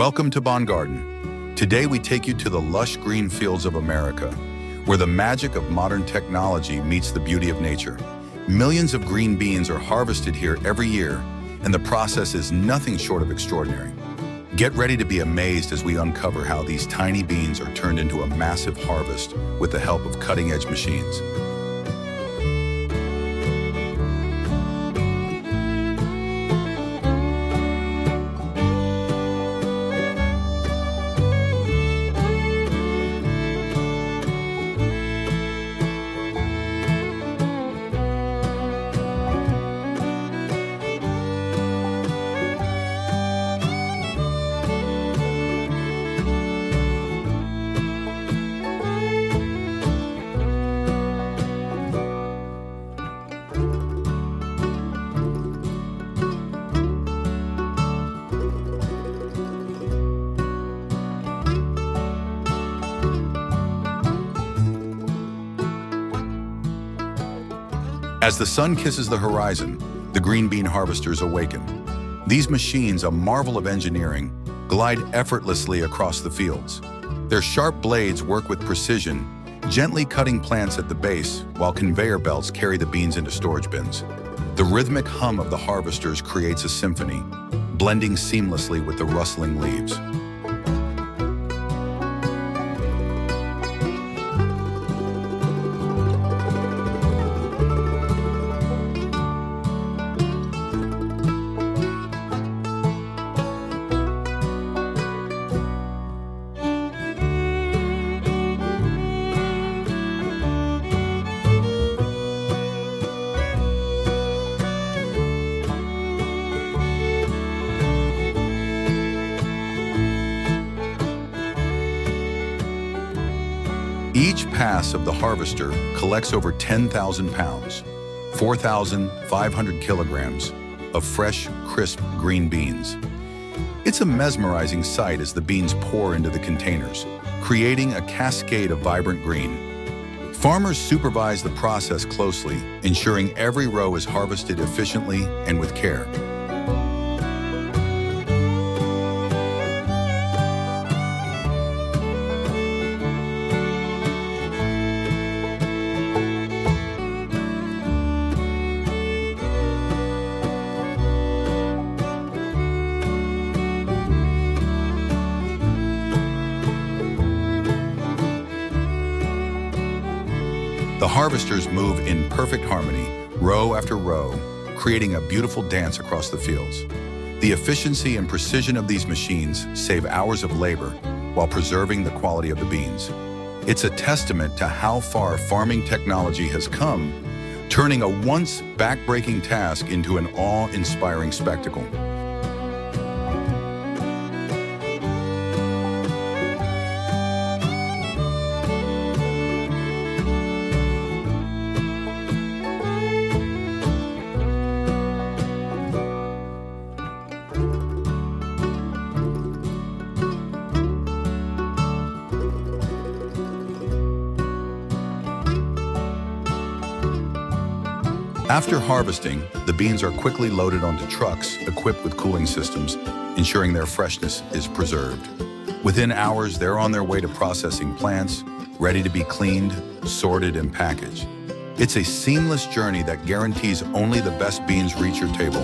Welcome to Bon Garden. Today we take you to the lush green fields of America, where the magic of modern technology meets the beauty of nature. Millions of green beans are harvested here every year, and the process is nothing short of extraordinary. Get ready to be amazed as we uncover how these tiny beans are turned into a massive harvest with the help of cutting-edge machines. As the sun kisses the horizon, the green bean harvesters awaken. These machines, a marvel of engineering, glide effortlessly across the fields. Their sharp blades work with precision, gently cutting plants at the base while conveyor belts carry the beans into storage bins. The rhythmic hum of the harvesters creates a symphony, blending seamlessly with the rustling leaves. Each pass of the harvester collects over 10,000 pounds, 4,500 kilograms of fresh, crisp green beans. It's a mesmerizing sight as the beans pour into the containers, creating a cascade of vibrant green. Farmers supervise the process closely, ensuring every row is harvested efficiently and with care. The harvesters move in perfect harmony, row after row, creating a beautiful dance across the fields. The efficiency and precision of these machines save hours of labor while preserving the quality of the beans. It's a testament to how far farming technology has come, turning a once back-breaking task into an awe-inspiring spectacle. After harvesting, the beans are quickly loaded onto trucks equipped with cooling systems, ensuring their freshness is preserved. Within hours, they're on their way to processing plants, ready to be cleaned, sorted, and packaged. It's a seamless journey that guarantees only the best beans reach your table.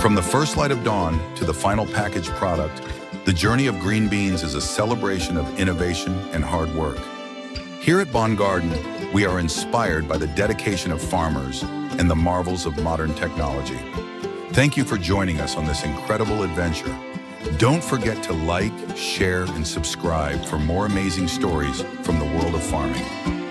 From the first light of dawn to the final packaged product, the journey of green beans is a celebration of innovation and hard work. Here at Bon Garden, we are inspired by the dedication of farmers and the marvels of modern technology. Thank you for joining us on this incredible adventure. Don't forget to like, share, and subscribe for more amazing stories from the world of farming.